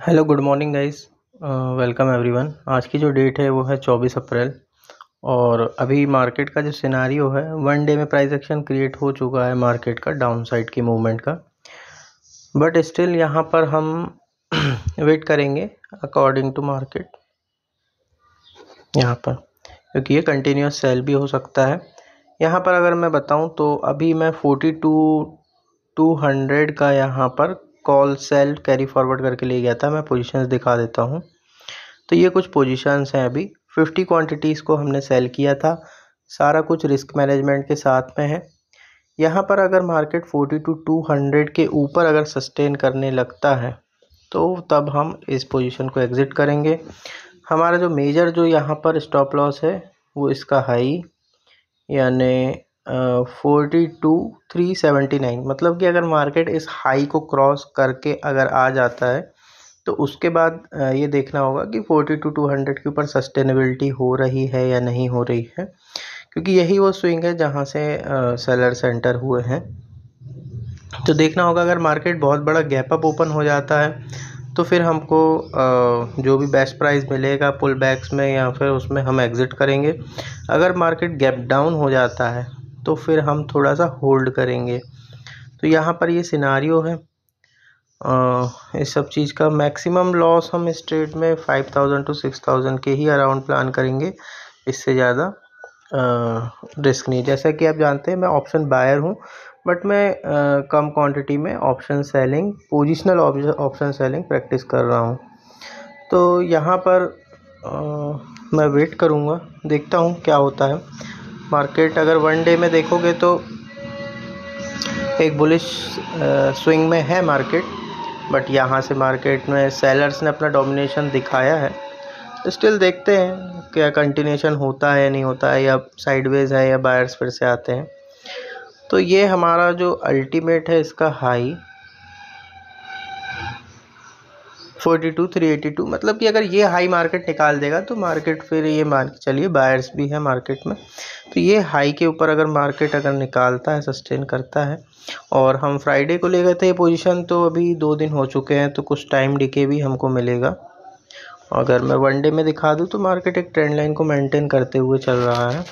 Hello good morning guys welcome everyone आज की जो डेट है, वो है चौबीस अप्रैल। और अभी मार्केट का जो सिनारियो है वन डे में प्राइस एक्शन क्रिएट हो चुका है मार्केट का डाउन साइड की मूवमेंट का। बट स्टिल यहाँ पर हम वेट करेंगे अकॉर्डिंग टू मार्केट यहाँ पर, क्योंकि ये कंटिन्यूस सेल भी हो सकता है। यहाँ पर अगर मैं बताऊँ तो अभी मैं फोर्टी टू टू हंड्रेड का यहाँ पर कॉल सेल कैरी फॉरवर्ड करके ले गया था, मैं पोजीशंस दिखा देता हूँ। तो ये कुछ पोजीशंस हैं अभी। फिफ्टी क्वांटिटीज़ को हमने सेल किया था। सारा कुछ रिस्क मैनेजमेंट के साथ में है। यहाँ पर अगर market forty two two hundred के ऊपर अगर सस्टेन करने लगता है तो तब हम इस पोजीशन को एग्ज़िट करेंगे। हमारा जो मेजर जो यहाँ पर स्टॉप लॉस है, वो इसका हाई यानी forty two three seventy nine मतलब कि अगर मार्केट इस हाई को क्रॉस करके अगर आ जाता है तो उसके बाद ये देखना होगा कि फोर्टी टू टू हंड्रेड के ऊपर सस्टेनेबिलिटी हो रही है या नहीं हो रही है। क्योंकि यही वो स्विंग है जहाँ से सेलर सेंटर हुए हैं। तो देखना होगा अगर मार्केट बहुत बड़ा गैप अप ओपन हो जाता है तो फिर हमको जो भी बेस्ट प्राइस मिलेगा पुल बैक्स में या फिर उसमें हम एग्ज़िट करेंगे। अगर मार्केट गैप डाउन हो जाता है तो फिर हम थोड़ा सा होल्ड करेंगे। तो यहाँ पर ये सिनारियो है। इस सब चीज़ का मैक्सिमम लॉस हम इस ट्रेड में five thousand to six thousand के ही अराउंड प्लान करेंगे। इससे ज़्यादा रिस्क नहीं। जैसा कि आप जानते हैं मैं ऑप्शन बायर हूँ बट मैं आ, कम क्वांटिटी में option selling positional option selling practice कर रहा हूँ। तो यहाँ पर आ, मैं वेट करूँगा देखता हूँ क्या होता है। मार्केट अगर वन डे में देखोगे तो एक बुलिश स्विंग में है मार्केट बट यहाँ से मार्केट में सेलर्स ने अपना डोमिनेशन दिखाया है। स्टिल देखते हैं क्या कंटिन्यूशन होता है या नहीं होता है, या साइडवेज है या बायर्स फिर से आते हैं। तो ये हमारा जो अल्टीमेट है, इसका high forty two, three eighty two मतलब कि अगर ये हाई मार्केट निकाल देगा तो मार्केट फिर ये मान के चलिए बायर्स भी है मार्केट में। तो ये हाई के ऊपर अगर मार्केट अगर निकालता है सस्टेन करता है, और हम फ्राइडे को ले गए थे ये पोजीशन तो अभी दो दिन हो चुके हैं तो कुछ टाइम डिके भी हमको मिलेगा। अगर मैं वन डे में दिखा दूँ तो मार्केट एक ट्रेंड लाइन को मेंटेन करते हुए चल रहा है।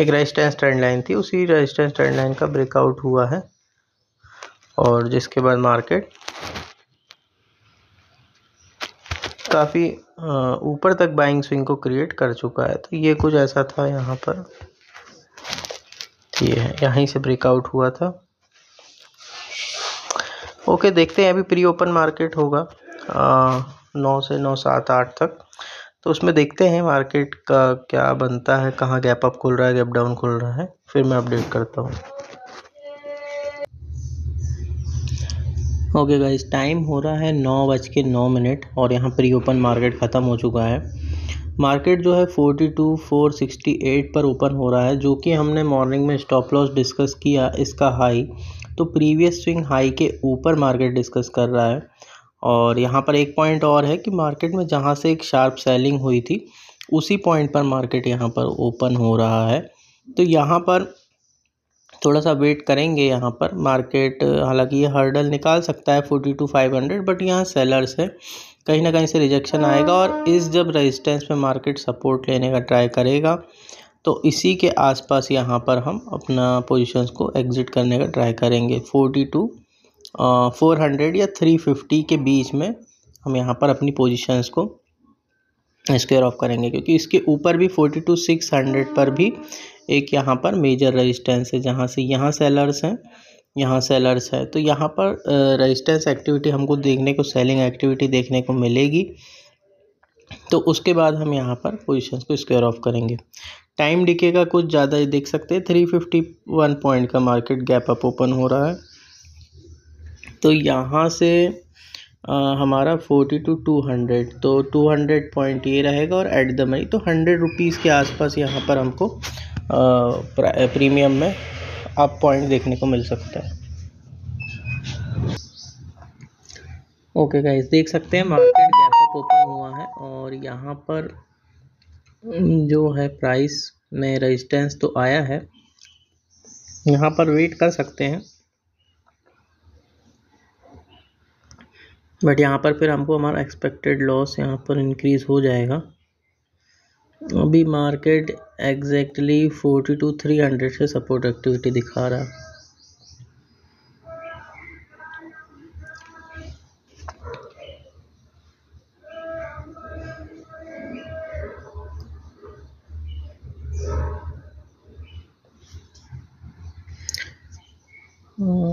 एक रेजिस्टेंस ट्रेंड लाइन थी, उसी रेजिस्टेंस ट्रेंड लाइन का ब्रेकआउट हुआ है, और जिसके बाद मार्केट काफ़ी ऊपर तक बाइंग स्विंग को क्रिएट कर चुका है। तो ये कुछ ऐसा था यहाँ पर। ये है, यहीं से ब्रेकआउट हुआ था। ओके देखते हैं, अभी प्री ओपन मार्केट होगा नौ से नौ सात आठ तक। तो उसमें देखते हैं मार्केट का क्या बनता है, कहाँ गैप अप खुल रहा है गैप डाउन खुल रहा है। फिर मैं अपडेट करता हूँ। ओके गाइस टाइम हो रहा है नौ बज के नौ मिनट और यहाँ प्री ओपन मार्केट ख़त्म हो चुका है। मार्केट जो है forty two four sixty eight पर ओपन हो रहा है, जो कि हमने मॉर्निंग में स्टॉप लॉस डिस्कस किया इसका हाई तो प्रीवियस स्विंग हाई के ऊपर मार्केट डिस्कस कर रहा है और यहाँ पर एक पॉइंट और है कि मार्केट में जहाँ से एक शार्प सेलिंग हुई थी, उसी पॉइंट पर मार्केट यहाँ पर ओपन हो रहा है। तो यहाँ पर थोड़ा सा वेट करेंगे यहाँ पर। मार्केट हालाँकि ये हर्डल निकाल सकता है forty two five hundred but यहाँ सेलर्स है। कहीं ना कहीं से रिजेक्शन आएगा और इस जब रेजिस्टेंस में मार्केट सपोर्ट लेने का ट्राई करेगा तो इसी के आसपास यहाँ पर हम अपना पोजीशंस को एग्ज़िट करने का ट्राई करेंगे। फोर्टी टू फोर हंड्रेड या थ्री फिफ्टी के बीच में हम यहाँ पर अपनी पोजीशंस को स्क्वेयर ऑफ़ करेंगे, क्योंकि इसके ऊपर भी फोर्टी टू सिक्स हंड्रेड पर भी एक यहाँ पर मेजर रेजिस्टेंस है जहाँ से यहाँ सेलर्स हैं यहाँ सेलर्स है। तो यहाँ पर रेजिस्टेंस एक्टिविटी हमको देखने को सेलिंग एक्टिविटी देखने को मिलेगी। तो उसके बाद हम यहाँ पर पोजिशन को स्क्वेयर ऑफ़ करेंगे। टाइम डिके का कुछ ज़्यादा ही देख सकते हैं थ्री फिफ्टी वन पॉइंट का मार्केट गैप अप ओपन हो रहा है। तो यहाँ से आ, हमारा फोर्टी टू टू हंड्रेड तो टू हंड्रेड पॉइंट ये रहेगा और एट द मनी तो हंड्रेड रुपीज़ के आसपास यहाँ पर हमको प्रीमियम में आप पॉइंट देखने को मिल सकता है। ओके गाइस, देख सकते हैं मार्केट गैप अप ओपन हुआ है और यहाँ पर जो है प्राइस में रेजिस्टेंस तो आया है। यहाँ पर वेट कर सकते हैं। बट यहाँ पर फिर हमको हमारा एक्सपेक्टेड लॉस यहाँ पर इंक्रीज़ हो जाएगा। अभी market exactly forty two three hundred से सपोर्ट एक्टिविटी दिखा रहा। है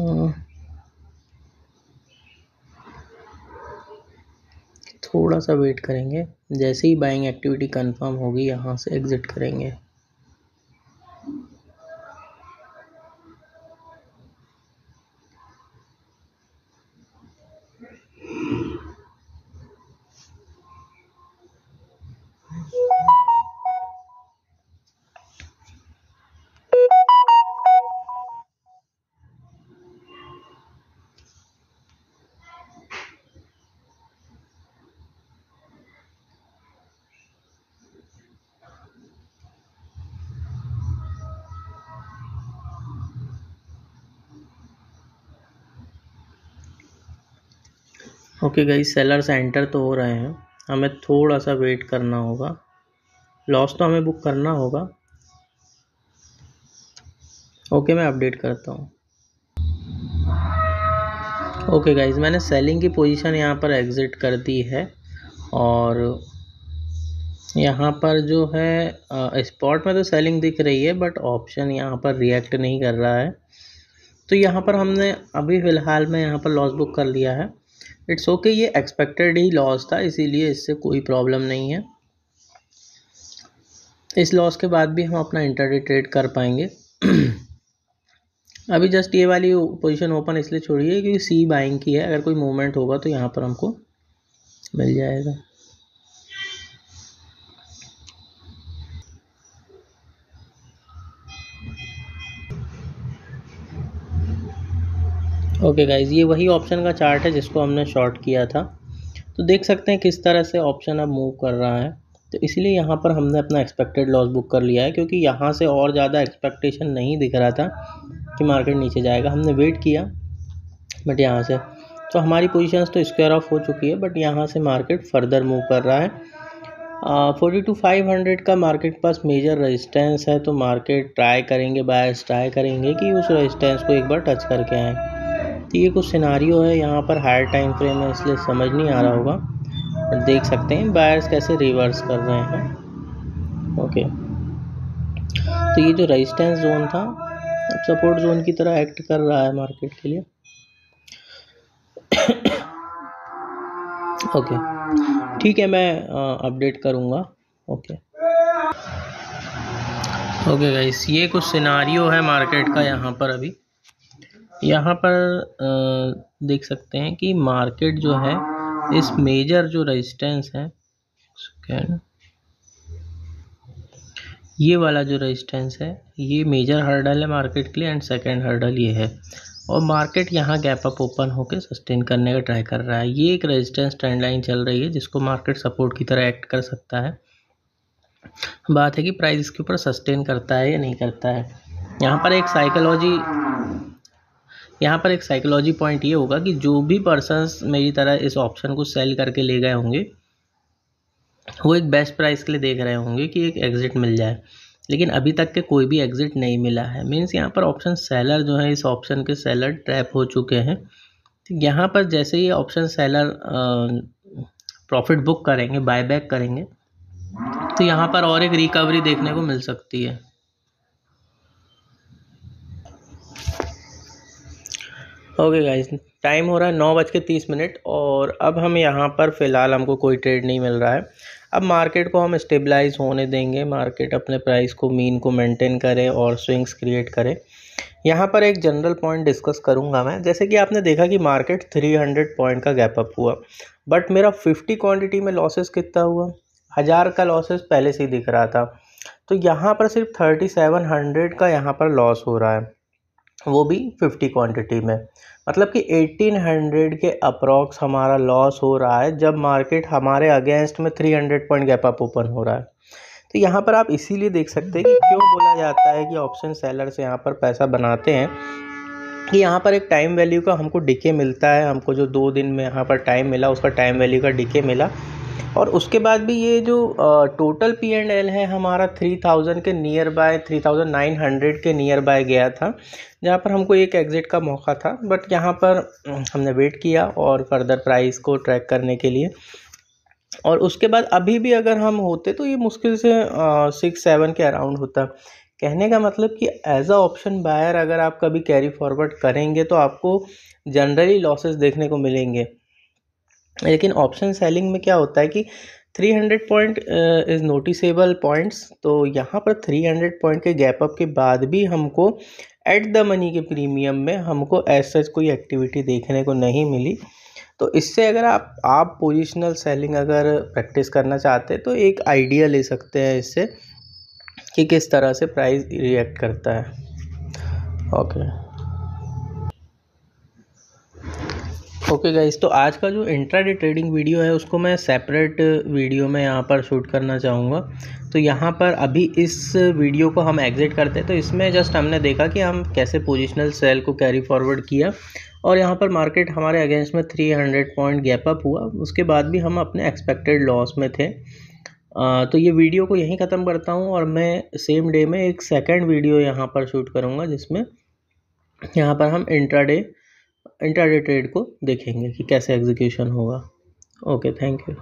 थोड़ा सा वेट करेंगे। जैसे ही बाइंग एक्टिविटी कंफर्म होगी यहाँ से एग्ज़िट करेंगे। ओके गई सेलर्स एंटर तो हो रहे हैं। हमें थोड़ा सा वेट करना होगा। लॉस तो हमें बुक करना होगा। ओके मैं अपडेट करता हूँ। ओके गाइज़ मैंने सेलिंग की पोजीशन यहाँ पर एग्ज़िट कर दी है। और यहाँ पर जो है स्पॉट में तो सेलिंग दिख रही है बट ऑप्शन यहाँ पर रिएक्ट नहीं कर रहा है। तो यहाँ पर हमने अभी फ़िलहाल में यहाँ पर लॉस बुक कर लिया है। इट्स ओके ये एक्सपेक्टेड ही लॉस था, इसीलिए इससे कोई प्रॉब्लम नहीं है। इस लॉस के बाद भी हम अपना इंटरडे ट्रेड कर पाएँगे। अभी जस्ट ये वाली पोजीशन ओपन इसलिए छोड़िए, क्योंकि सी बाइंग की है, अगर कोई मूवमेंट होगा तो यहाँ पर हमको मिल जाएगा। ओके गाइज़ ये वही ऑप्शन का चार्ट है जिसको हमने शॉर्ट किया था। तो देख सकते हैं किस तरह से ऑप्शन अब मूव कर रहा है। तो इसलिए यहाँ पर हमने अपना एक्सपेक्टेड लॉस बुक कर लिया है, क्योंकि यहाँ से और ज़्यादा एक्सपेक्टेशन नहीं दिख रहा था कि मार्केट नीचे जाएगा। हमने वेट किया बट यहाँ से। तो हमारी पोजीशंस तो स्क्वायर ऑफ़ हो चुकी है बट यहाँ से मार्केट फर्दर मूव कर रहा है। फोर्टी टू फाइव हंड्रेड का मार्केट के पास मेजर रेजिस्टेंस है तो मार्केट ट्राई करेंगे बायर्स ट्राई करेंगे कि उस रेजिस्टेंस को एक बार टच करके आएँ। तो ये कुछ सिनारियो है, यहाँ पर हायर टाइम फ्रेम है, इसलिए समझ नहीं आ रहा होगा। और देख सकते हैं बायर्स कैसे रिवर्स कर रहे हैं। ओके तो ये जो रेजिस्टेंस जोन था अब सपोर्ट जोन की तरह एक्ट कर रहा है मार्केट के लिए। ओके ठीक है, मैं अपडेट करूँगा। ओके ओके गाइस ये कुछ सिनारियो है मार्केट का यहाँ पर अभी। यहाँ पर देख सकते हैं कि मार्केट जो है, इस मेजर जो रेजिस्टेंस है ये वाला जो रेजिस्टेंस है, ये मेजर हर्डल है मार्केट के लिए एंड सेकेंड हर्डल ये है। और मार्केट यहाँ गैप अप ओपन होकर सस्टेन करने का ट्राई कर रहा है। ये एक रेजिस्टेंस ट्रेंड लाइन चल रही है, जिसको मार्केट सपोर्ट की तरह एक्ट कर सकता है। बात है कि प्राइस इसके ऊपर सस्टेन करता है या नहीं करता है। यहाँ पर एक साइकोलॉजी यहाँ पर एक साइकोलॉजी पॉइंट ये होगा कि जो भी पर्सनस मेरी तरह इस ऑप्शन को सेल करके ले गए होंगे, वो एक बेस्ट प्राइस के लिए देख रहे होंगे कि एक एग्ज़िट मिल जाए। लेकिन अभी तक के कोई भी एग्ज़िट नहीं मिला है। मीन्स यहाँ पर ऑप्शन सेलर जो है, इस ऑप्शन के सेलर ट्रैप हो चुके हैं। तो यहाँ पर जैसे ही ऑप्शन सेलर प्रॉफिट बुक करेंगे बाय करेंगे तो यहाँ पर और एक रिकवरी देखने को मिल सकती है। ओके गाइस टाइम हो रहा है नौ बज के तीस मिनट और अब हम यहाँ पर फ़िलहाल हमको कोई ट्रेड नहीं मिल रहा है। अब मार्केट को हम स्टेबलाइज होने देंगे। मार्केट अपने प्राइस को मीन को मेंटेन करे और स्विंग्स क्रिएट करे। यहाँ पर एक जनरल पॉइंट डिस्कस करूँगा मैं। जैसे कि आपने देखा कि मार्केट 300 पॉइंट का गैप अप हुआ। बट मेरा 50 क्वांटिटी में लॉसेस कितना हुआ? हज़ार का लॉसेस पहले से ही दिख रहा था। तो यहाँ पर सिर्फ़ 3700 का यहाँ पर लॉस हो रहा है। वो भी फिफ्टी क्वांटिटी में। मतलब कि एटीन हंड्रेड के अप्रॉक्स हमारा लॉस हो रहा है, जब मार्केट हमारे अगेंस्ट में three hundred point gap up open हो रहा है। तो यहाँ पर आप इसीलिए देख सकते हैं कि क्यों बोला जाता है कि ऑप्शन सेलर्स यहाँ पर पैसा बनाते हैं, कि यहाँ पर एक टाइम वैल्यू का हमको डिके मिलता है, हमको जो दो दिन में यहाँ पर टाइम मिला, उसका टाइम वैल्यू का डिके मिला। और उसके बाद भी ये जो टोटल पी एंड एल है हमारा थ्री थाउज़ेंड के near by three thousand nine hundred के नियर बाय गया था, जहाँ पर हमको एक एग्ज़िट का मौका था बट यहाँ पर हमने वेट किया और फर्दर प्राइस को ट्रैक करने के लिए। और उसके बाद अभी भी अगर हम होते तो ये मुश्किल से सिक्स सेवन के अराउंड होता। कहने का मतलब कि एज अ ऑप्शन बायर अगर आप कभी कैरी फॉरवर्ड करेंगे तो आपको जनरली लॉसेस देखने को मिलेंगे। लेकिन ऑप्शन सेलिंग में क्या होता है कि 300 पॉइंट इज़ नोटिसेबल पॉइंट्स तो यहाँ पर 300 पॉइंट के गैप अप के बाद भी हमको एट द मनी के प्रीमियम में हमको ऐसा कोई एक्टिविटी देखने को नहीं मिली। तो इससे अगर आप आप पोजिशनल सेलिंग अगर प्रैक्टिस करना चाहते हैं तो एक आइडिया ले सकते हैं इससे कि किस तरह से प्राइस रिएक्ट करता है। ओके ओके गाइस तो आज का जो इंट्राडे ट्रेडिंग वीडियो है उसको मैं सेपरेट वीडियो में यहाँ पर शूट करना चाहूँगा। तो यहाँ पर अभी इस वीडियो को हम एग्ज़िट करते हैं। तो इसमें जस्ट हमने देखा कि हम कैसे पोजिशनल सेल को कैरी फॉरवर्ड किया। और यहाँ पर मार्केट हमारे अगेंस्ट में 300 पॉइंट गैप अप हुआ। उसके बाद भी हम अपने एक्सपेक्टेड लॉस में थे। आ, तो ये वीडियो को यहीं ख़त्म करता हूँ और मैं सेम डे में एक सेकेंड वीडियो यहाँ पर शूट करूँगा जिसमें यहाँ पर हम इंट्राडे इंट्राडे ट्रेड को देखेंगे कि कैसे एग्जीक्यूशन होगा। Okay thank you